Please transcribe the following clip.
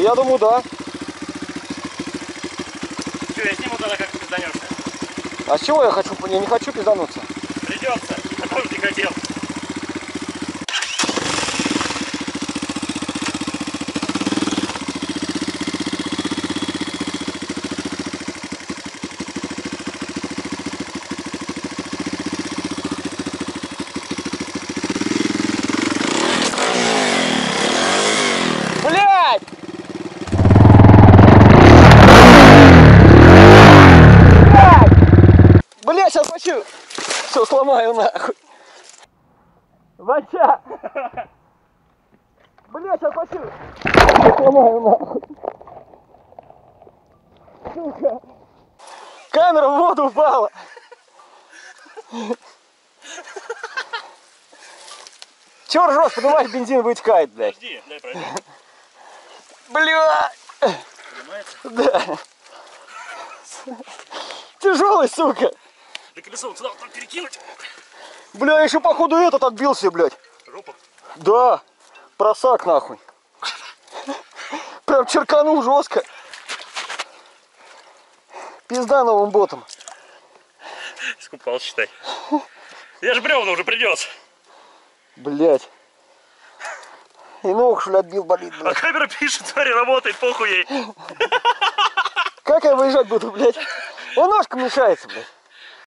Я думаю, да. Че, я сниму тогда, как пизданешься? А с чего я хочу? Я не хочу пиздануться. Придется, а тоже не хотел. Блять! Блять, сейчас хочу. Все, сломаю нахуй. Вача! Блять, сейчас хочу. Сломаю нахуй. Сука. Камера в воду упала. Чего ржешь? Поднимаешь, бензин вытекает, блядь. Подожди, дай пройду. Бля! Поднимается? Да. Тяжелый, сука. Да колесо вот сюда вот так перекинуть. Бля, еще походу этот отбился, блядь. Жопа. Да. Просак нахуй. Прям черканул жестко. Пизда новым ботом. Искупал, считай. Я же бревна уже придется. Блять. И ног что ли отбил, болит, А блядь. камера пишет, смотри, работает, похуй ей. Как я выезжать буду, блядь? Он ножка мешается, блядь.